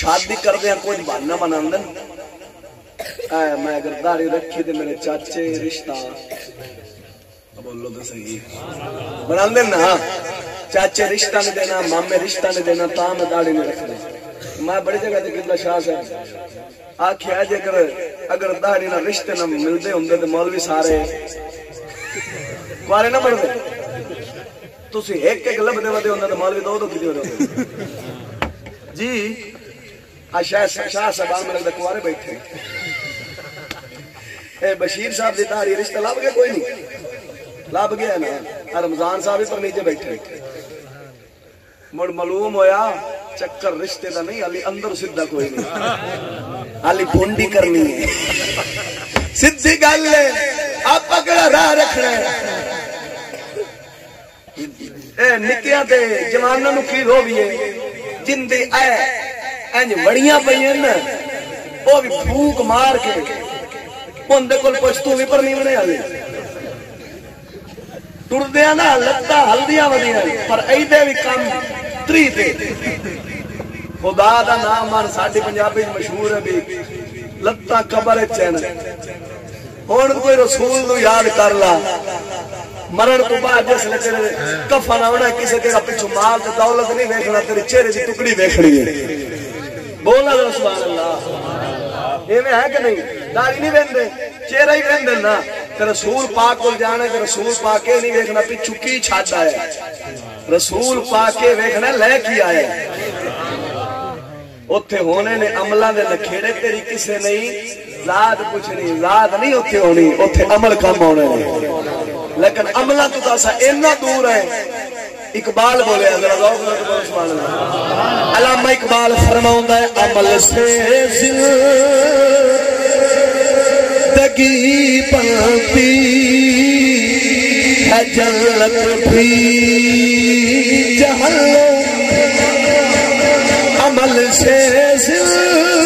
شادی کر دیا کچھ بہانا بنا دن۔ اے میں اگر داڑھی رکھی تے میرے چاچے رشتہ۔ بولو تو صحیح۔ بنا دن نا۔ چاچے رشتہ نہیں دینا، مامے رشتہ نہیں دینا، تا میں داڑھی نہیں رکھ رکھنا۔ میں بڑی جگہ تے کتنا شاہ سے آکھیا جے اگر اگر داڑھی نہ رشتے نہ ملدے ہوندے تے مولوی سارے۔ کوارے نہ بڑھتے تسی ایک ایک لب دے ودے ہوندے تے مولوی دو دو کیتے ہوندے جی۔ شاہ شاہ صاحب میرے دے کوارے بیٹھے اے بشیر صاحب دی داڑھی رشتہ لب گیا کوئی نہیں؟ لب گیا نا۔ رمضان صاحب پر نیچے بیٹھے مڑ معلوم ہویا چکر رشتے دا نہیں، علی اندر سیدھا کوئی نہیں۔ علی پونڈی کرنی ہے۔ سیدھی گل ہے، آپ پکڑا راہ رکھنا ہے۔ اے نکیاں تے جواناں نو کی رو بھی ہے؟ جن دے اے انج وڑیاں پئیاں نا او بھی پھوک مار کے۔ اون دے کول کچھ بھی پر نہیں بنے والے ٹردیاں نا لتا ہلدیاں ودیاں۔ پر ایدے بھی کم، تری تے۔ خدا دا نام مان ساڈی پنجابی مشہور ہے بھی۔ لتا قبر چین ہن کوئی رسول نو یاد کر لا۔ مرن تو بعد جس لے تیرے کفن آونا، کسے تیرا پیچھو مال تے دولت نہیں ویکھنا، تیرے چہرے دی ٹکڑی ویکھنی ہے۔ بولا ذرا سبحان اللہ۔ ایویں ہے کہ نہیں؟ داڑھی نہیں ویندے، چہرہ ہی ویندے نا۔ تے رسول پاک کول جانا تے رسول پاک کے نہیں ویکھنا پیچھو کی چھڈ آیا۔ رسول پاک کے ویکھنا لے کی آیا۔ اوتھے ہونے نے عملاں دے نکھےڑے تیری کسے نہیں ذات کچھ نہیں ذات نہیں اوتھے ہونی، اوتھے عمل کم ہونے لیکن عملہ تو تاسا اتنا دور ہے۔ اقبال بولے علامہ اقبال فرماوندا ہے، عمل سے زندگی بنتی ہے، جنت بھی جہنم۔ عمل سے زندگی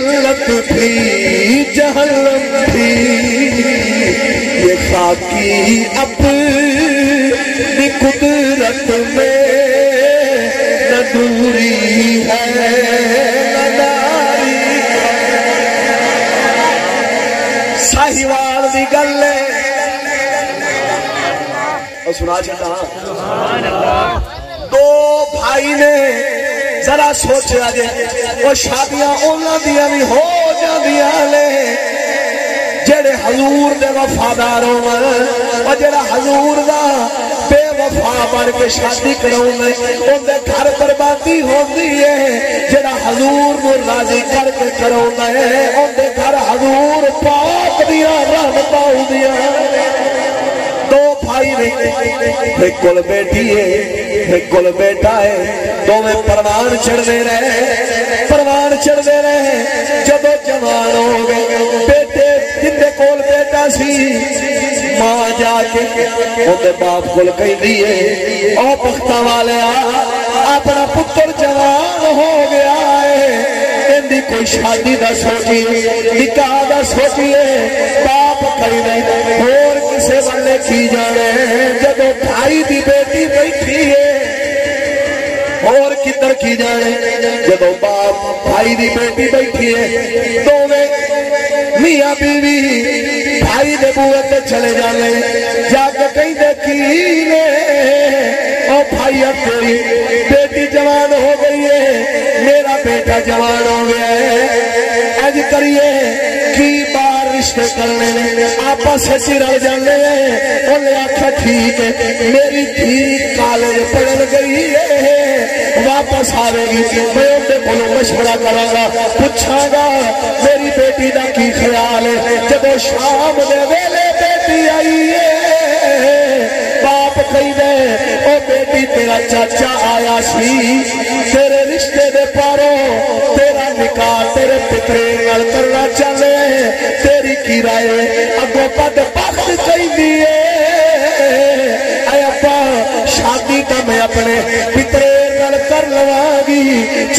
جنت بھی جہنم بھی یہ خاکی اپنی قدرت میں نہ دوری ہے نہ داری ساہیوال دی گل ہے۔ اور سنا چاہتا دو بھائی نے ذرا سوچا جے وہ شادیاں انہاں دیاں بھی ہو جاندیاں لے جڑے حضور دے وفادار ہون او جڑا حضور دا بے وفا بن کے شادی کراون اون دے گھر بربادی ہوندی ہے۔ جڑا حضور نو راضی کر کے کراون ہے اون دے گھر حضور پاک دیاں رحمتاں ہوندیاں دو بھائی نے ایک کول بیٹی ہے ایک کول بیٹا ہے، دوویں پروان چڑھنے رہے۔ پروان چڑھنے رہے جب جوان ہو گئے۔ بیٹے جن کول بیٹا سی، ماں جا کے اون باپ کول کہندی ہے، او پختہ والیا، اپنا پتر جوان ہو گیا ہے۔ اندی کوئی شادی دا سوچیے نکاح دا سوچیے باپ کری نہیں اور کسے والے کی جانے۔ جب بھائی دی بیٹی بیٹھی ہے اور کدھر کی جانے جب باپ بھائی دی بیٹی بیٹھی ہے تو میں میاں بیوی بھائی دے بوئے تے چلے جانے، جا کے کہیں دیکھی نے او بھائی اب تیری بیٹی جوان ہو گئی ہے، میرا بیٹا جوان ہو گیا ہے۔ اج کریے، کی بار رشتے کرنے، آپس سے رل جانے، انہیں آخیا ٹھیک ہے، میری دھی کالج پڑھن گئی ہے۔ واپس آئے گی میں اندر کو مشورہ کرا گا پوچھا گا میری بیٹی کا کی خیال ہے؟ جب شام دے ویلے بیٹی آئی ہے، باپ کہی دے، او بیٹی تیرا چاچا آیا سی، تیرے رشتے دے پاروں تیرا نکاح تیرے پترے نال کرنا چاہے، تیری کی رائے اگو پد پخت کہی دیے اے ابا، شادی کا میں اپنے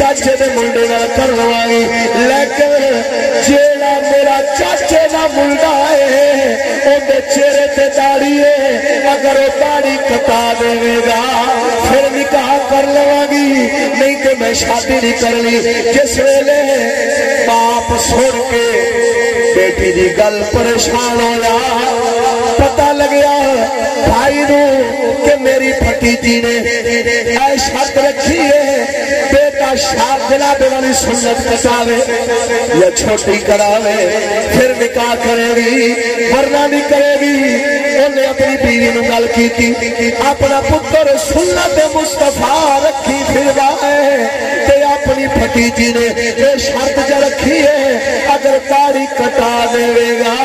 چاچے دے منڈے نال کر گی لیکن جیڑا میرا چاچے دا منڈا ہے اون دے چہرے تے داڑھی ہے اگر وہ داڑھی کٹا دے گا پھر نکاح کر لگی نہیں کہ میں شادی نہیں کرنی جس ویلے باپ سن کے بیٹی دی گل پریشان ہو پتا لگیا بھائی نو کہ میری بھتیجی نے اے شرط رکھی ہے بیٹا شاد جناب والی سنت کٹاوے یا چھوٹی کراوے، پھر نکاح کرے گی ورنہ نہیں کرے گی انہیں اپنی بیوی نو گل کی تھی اپنا پتر سنت مصطفیٰ رکھی پھر ہے تے اپنی بھتیجی نے یہ شرط جو رکھی ہے، اگر داڑھی کٹا دے گا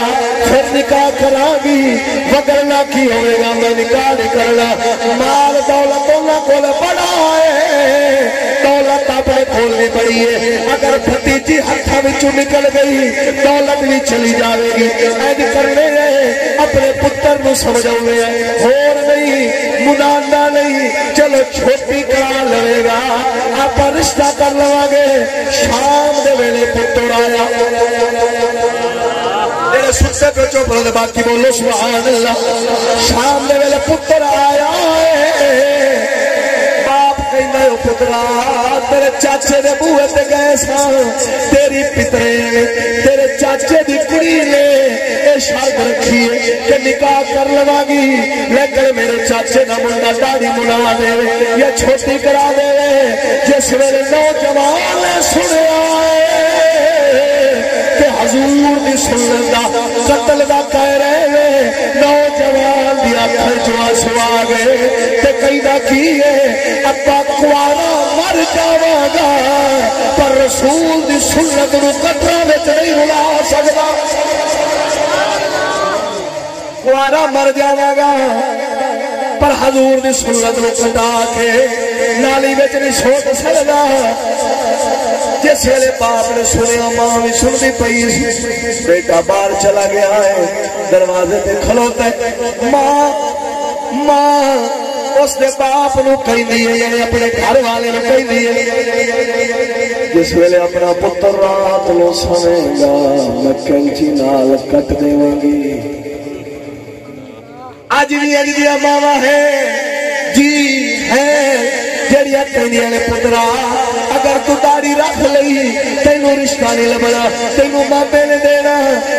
پھر نکاح کرا گی وگرنا کی ہوئے گا، میں نکاح نہیں کرنا۔ مال دولت انہوں کو بڑا ہے، دولت اپنے کھولنی پڑی ہے۔ اگر بھتیجی ہتھا وچوں نکل گئی، دولت بھی چلی جاوے گی۔ اینج کرنے ہیں، اپنے پتر نو سمجھاوے ہیں۔ اور نہیں مناندا نہیں، چلو چھوٹی کرا لے گا۔ آپ رشتہ کر لوا گے شام دے ویلے پتر آیا۔ میرے ستے پہ چوپ رہے باقی بولو، سبحان اللہ۔ شام دے ویلے پتر آیا ہے۔ باپ کہنا ہے پترا، تیرے چاچے دے بوئے تے گئے سا تیری پترے، تیرے چاچے دی کڑی نے اے شرط رکھی ہے کہ نکاح کر لوا گی لیکن میرے چاچے دا منڈا داڑی منا دے یا چھوٹی کرا دے جس میرے نوجوان سنے آئے کہ حضور دی دا قتل دا کہہ رہے نوجوان دی اکھر جو آنسو گئے۔ تے کئی دا کی ہے؟ ابا کوارا مر جاواں گا۔ پر رسول دی سنت نو قطرہ وچ نہیں رلا سکدا۔ کوارا مر جاواں گا۔ پر حضور دی سنت نو کٹا کے نالی وچ نہیں چھوٹ سکدا۔ جس ویلے باپ نے سنیا، ماں بھی سنتی پئی بیٹا باہر چلا گیا ہے، دروازے تے کھلوتا ہے۔ ماں ماں، اس دے باپ نو کہیں دیئے یعنی اپنے گھر والے نو کہیں دیئے جس ویلے اپنا پتر رات نو سمے گا، میں کینچی نال کٹ دے گی آج بھی اج دیا ماما ہے جی ہے جڑیا تینیا نے پترا، اگر تو داڑی رکھ لئی نہیں لبنا تینو مامے نے دینا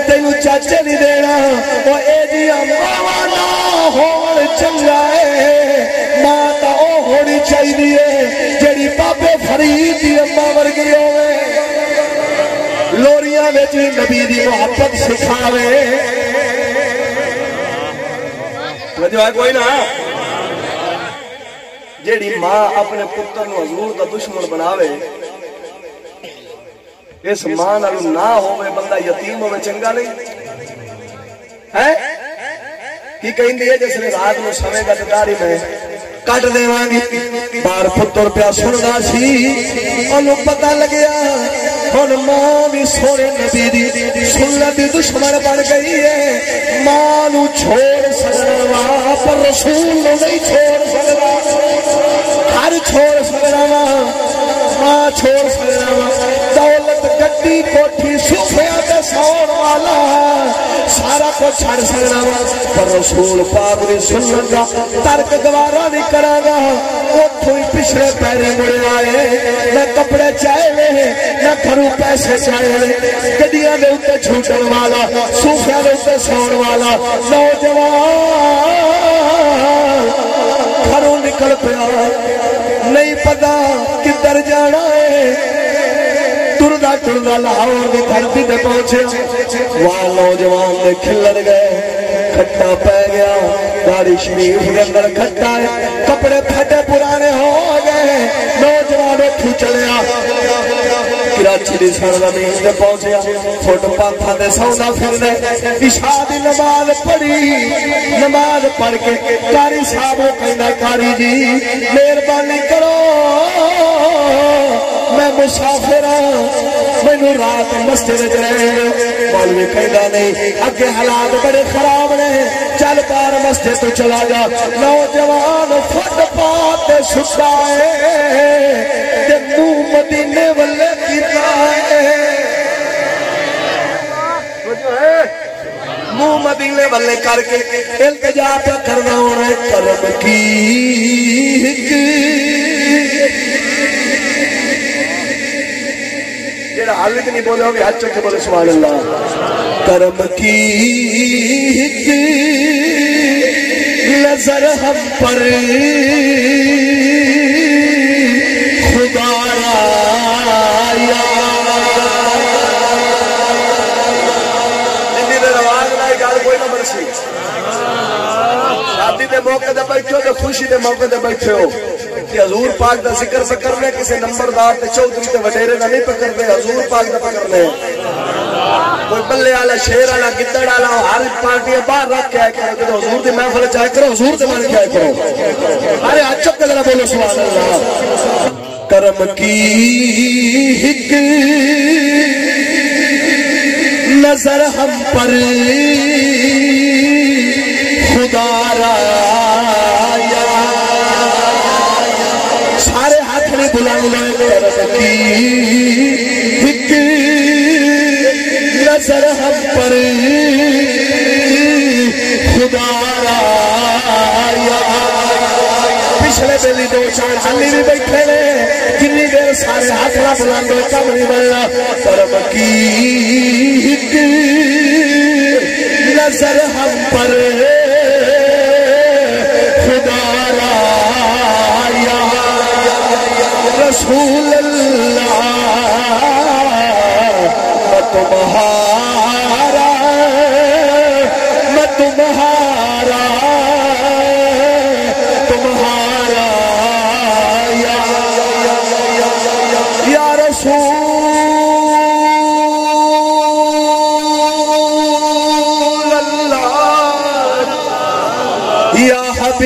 تینو چاچے نہیں دینا وہ اے دیا ماما نہ ہون چنگا ہے ماں تا او ہونی چاہیے جڑی بابے فرید دی اماں ورگی ہوئے لوریاں وچ نبی دی محبت سکھاوے توجہ ہے کوئی نہ جیڑی ماں اپنے پتر نو حضور دا دشمن بناوے اس ماں نالو نہ ہوے بندہ یتیم ہوے چنگا نہیں؟ ہے کی کہندی ہے، جس نے رات نو سوے گا تے داڑھی میں کٹ دیواں گی؟ بار پتر پیا سندا سی، اونوں پتہ لگیا، ہن ماں بھی سونے نبی دی سنت دی دشمن بن گئی ہے۔ ماں نو چھوڑ سکنا پر رسول نو نہیں چھوڑ سکدا گھر چھوڑ سکنا ماں چھوڑ دولت گڈی کوٹھی سفیا تے سون والا سارا کچھ چھڑ سکنا وا، پر رسول پاک دی سنت دا ترک گوارا نہیں کرا گا۔ اتوں ہی پچھلے پیرے مڑے آئے۔ نہ کپڑے چاہے نہ گھروں پیسے چاہے گڈیاں دے اوتے جھوٹن والا سوفیا دے اوتے سون والا۔ نوجوان، گھروں نکل پیا۔ ٹردا ٹردا لاہور کی دھرتی تے پہنچے۔ وہاں نوجوان نے کھلر گئے، کھٹا پہ گیا۔ داڑھی شریف کے اندر کھٹا ہے۔ کپڑے پھٹے پرانے ہو گئے۔ نوجوان اٹھو چلیا۔ کراچی دی سرزمین تے پہنچیا۔ فٹ پاتھا تے سوندا پھرنے عشاء دی نماز پڑھی۔ نماز پڑھ کے قاری صاحب کہندا قاری جی مہربانی کرو۔ میں مسافر ہوں مینو رات مسجد وچ رہے مولوی کہندا نہیں، اگے حالات بڑے خراب نے۔ چل پار مسجد تو چلا جا۔ نوجوان فٹ پات ستا ہے۔ تے منہ مدینے والے کیتا ہے۔ منہ مدینے والے کر کے التجا پہ کرنا ہونا کرم کی حال بھی نہیں بولے ہوگے حج چکے بولے، سبحان اللہ۔ کرم کی ایک نظر ہم پر۔ خدا رایا جنی شادی دے موقع دے بیٹھو تے خوشی دے موقع دے بیٹھو کہ حضور پاک دا ذکر پکڑنے کسی نمبردار تے چودھری تے وڈیرے دا نہیں پکڑنے حضور پاک دا پکڑنے کوئی بلے والا شیر والا، گدڑ والا ہر پارٹی باہر رکھ کے آئے کرو کہ حضور دی محفل چاہے کرو، حضور تے مان کے آئے کرو۔ ارے اچھا کے ذرا بولو، سبحان اللہ۔ کرم کی ایک نظر ہم پر خدا رایا سارے ہاتھ نہیں بلائیں لے کرم کی ایک نظر ہم پر خدا رایا پچھلے بیلی دو چار حالی بھی بیٹھے نے۔ کنی دیر سارے ہاتھ نہ بلان دو، کم نہیں بننا۔ کرم کی ایک نظر ہم پر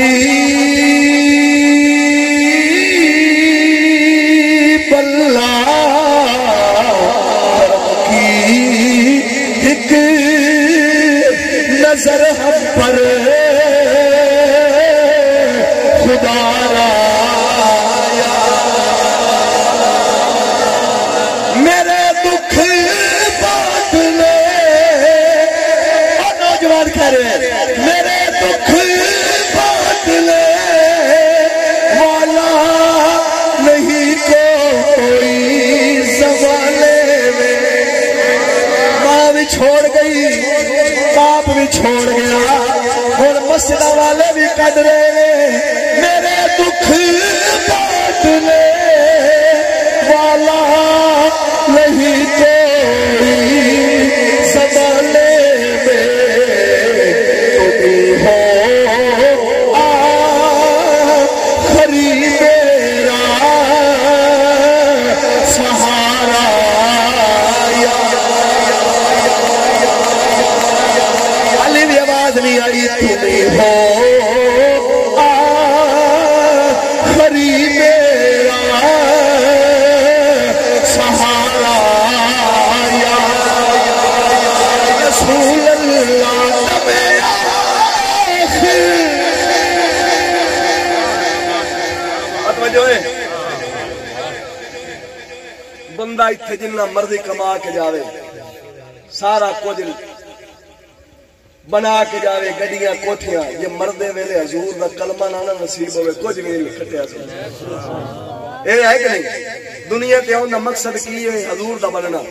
Hey چھوڑ گئی، باپ بھی چھوڑ گیا۔ اور مسجد والے بھی کد رہے میرے دکھ بات لے۔ آخری میرا سہارا، یا رسول اللہ۔ میرا بندہ اتنے جنہ مرضی کما کے جاوے، سارا کچھ بنا کے جاوے گڈیاں کوٹھیاں یہ مردے ویلے حضور دا کلمہ نہ نہ نصیب ہوئے کچھ بھی نہیں کھٹیا سی اے ہے کہ نہیں؟ دنیا تے اون دا مقصد کی ہے؟ حضور دا بننا۔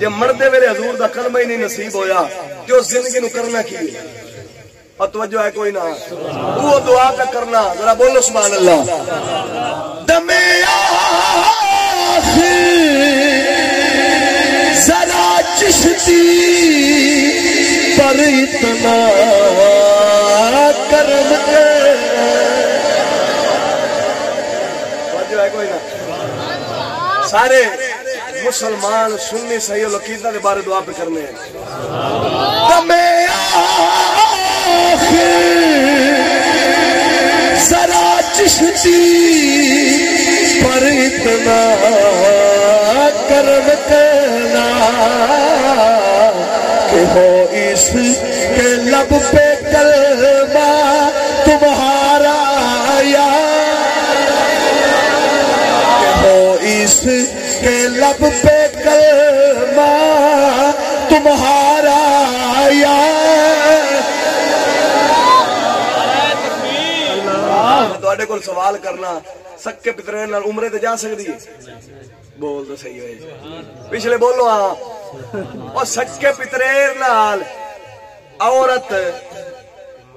جے مردے ویلے حضور دا کلمہ ہی نہیں نصیب ہویا جو زندگی نو کرنا کی ہے؟ اور توجہ ہے کوئی نہ۔ وہ دعا کا کرنا۔ ذرا بولو سبحان اللہ دم آخر، ذرا چشتی۔ پر اتنا کرم توجہ ہے کوئی نہ سارے مسلمان سنی صحیح العقیدہ کے بارے دعا پہ کرنے ہیں دم آخر ہو اس کے لب پہ کلمہ تمہارا یا ہو اس کے لب پہ کلمہ تمہارا یا میں تھوڑے کو سوال کرنا سکے پترین عمرے تے جا سکتی ہے بول تو صحیح ہوئے پچھلے بولو ہاں اور سچ کے پتریر نال عورت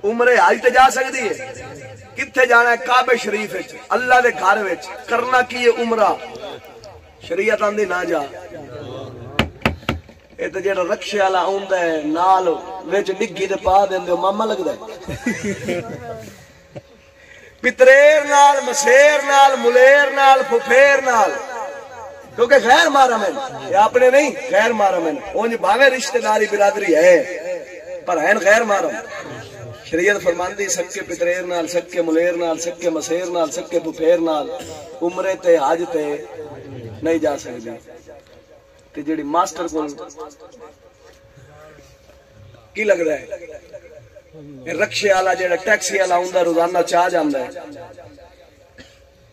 عمرے حج تے جا سکتی ہے کتھے جانا ہے کعبے شریف وچ اللہ دے گھر وچ کرنا کی ہے عمرہ شریعت آندی نہ جا یہ تو جڑا رکشے والا ہوندا ہے نال وچ نگی تے پا دیندے ماما لگدا ہے پتریر نال مسیر نال ملیر نال پھپھیر نال کیونکہ غیر محرم ہیں یہ اپنے نہیں، غیر محرم ہیں اونج باوے رشتہ داری برادری ہے۔ پر ہیں غیر محرم شریعت فرمان فرماندی، سکے پتریر نال، سکے ملیر نال، سکے مسیر نال، سکے پپیر نال۔ عمرے تے، حج تے نہیں جا سکدی۔ کہ جیڑی ماسٹر کو کی لگ لگدا ہے؟ رکشے والا جیڑا ٹیکسی والا ہوندا، روزانہ چاہ جاندہ ہے۔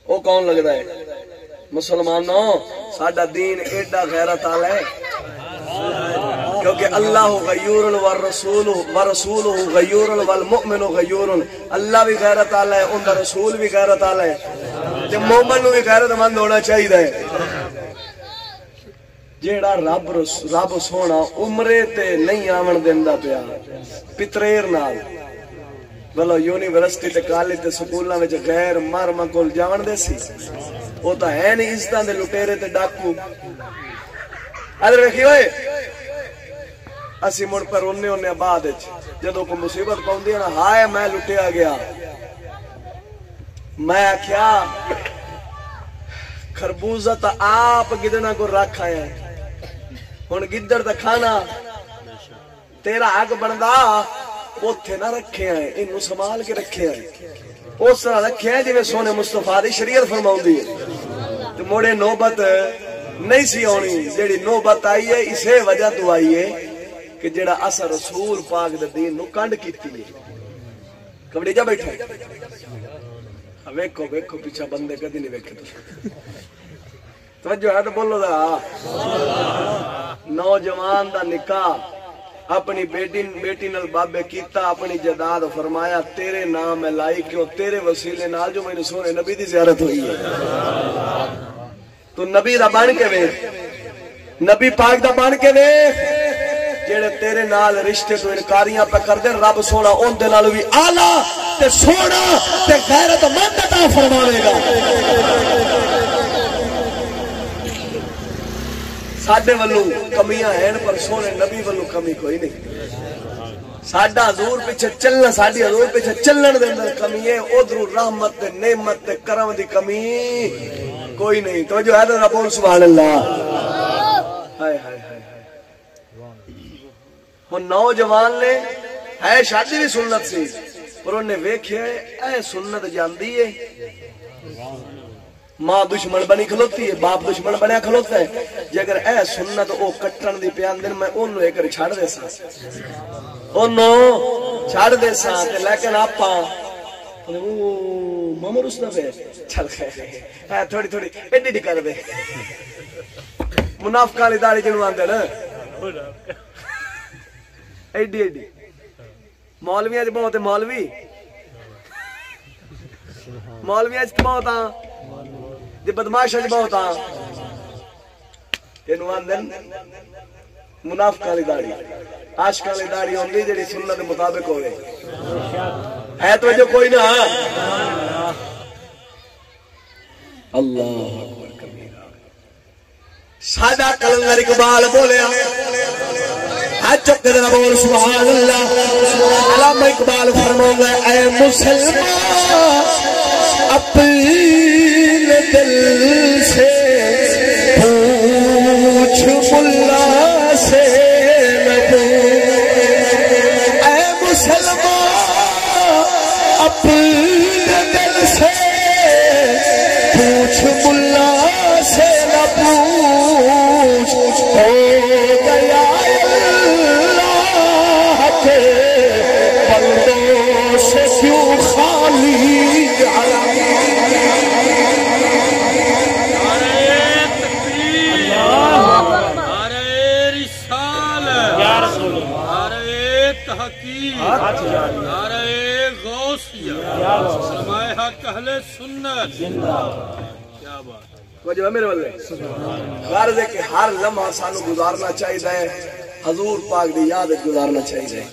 وہ کون لگ لگدا ہے؟ مسلمانوں، ساڈا دین ایڈا غیرت والا ہے۔ کیونکہ اللہ غیور والرسول ورسول غیور والمؤمن غیور اللہ بھی غیرت والا ہے ان رسول بھی غیرت والا ہے۔ تے مومن نو بھی غیرت مند ہونا چاہیے جیڑا رب رب سونا عمرے تے نہیں آون دیندا پیا پتریر نال۔ بلو یونیورسٹی تے کالج تے سکولاں وچ غیر مرما کول جاون دے سی۔ وہ تو ہے نہیں اس طرح دے رہے تھے ڈاکو۔ ادھر رکھی ہوئے۔ اسی مڑ پر انہیں انہیں بعد وچ جدو کو مصیبت پوندی دیا نا، ہائے میں لٹے آ گیا۔ میں کیا خربوزہ تا آپ گدنا کو رکھا ہے ان گدر تا کھانا تیرا آگ بندہ وہ تھے نہ رکھے ہیں انہوں سمال کے رکھے ہیں اس طرح رکھیا جی سونے مصطفیٰ دی شریعت فرماؤں دی تو موڑے نوبت نہیں سی ہونی جیڑی نوبت آئی ہے، اسے وجہ تو آئی ہے کہ جیڑا اثر رسول پاک دے دین نو کنڈ کیتی ہے۔ کبڑی جا بیٹھا ویکھو ویکھو، پیچھا بندے کدی نہیں ویکھے تو توجہ ہے تو بولو دا نوجوان دا نکاح اپنی بیٹی بیٹی نال بابے کیتا، اپنی جداد فرمایا، تیرے نام ہے لائی، کیوں؟ تیرے وسیلے نال جو میں نے سونے نبی دی زیارت ہوئی ہے۔ تو نبی دا بان کے وے نبی پاک دا بان کے وے جیڑے تیرے نال رشتے تو انکاریاں پہ کر دے رب سونا اون دے نال وی اعلی تے سونا تے غیرت مند عطا فرماوے گا۔ ساڑھے والو کمیاں ہیں پر سونے نبی والو کمی کوئی نہیں ساڑھا حضور پیچھے چلن ساڑھی حضور پیچھے چلن دے اندر کمی ہے ادھر رحمت تے نعمت تے کرم دی کمی کوئی نہیں توجہ ہے در بول سبحان اللہ ہائے ہائے ہائے ہن نوجوان نے ہے شادی بھی سنت سی پر انہیں ویکھیا اے سنت جاندی ہے ماں دشمن بنی کھلوتی ہے، باپ دشمن بنیا کھلوتا ہے۔ جے اگر اے سنت او کٹن دی پیان دین میں اونوں ایک چھڑ دے سا۔ اونوں چھڑ دے سا تے لیکن آپا ممر اس نہ پہ چل گئے ہاں تھوڑی تھوڑی، ایڈی ایڈی کر دے۔ منافقاں دی داڑھی جنوں آندے نا ایڈی ایڈی۔ مولویاں دے بہت مولوی۔ مولویاں دے بہت ہاں۔ دے بدماش اج بہت آن آ تینوں آندن منافق داری داڑھی۔ کالی داری ہوں دی جڑی سنت مطابق ہوئے ہے تو جو کوئی نہ۔ اللہ سادہ کلندر اقبال بولیا چک بول سبحان اللہ علامہ اقبال فرماؤں گا اے مسلمان، اپنی Delícia! سنت۔ کیا بات توجہ میرے والے غرض ہے کہ ہر لمحہ سانو گزارنا چاہیے حضور پاک دی یاد گزارنا چاہیے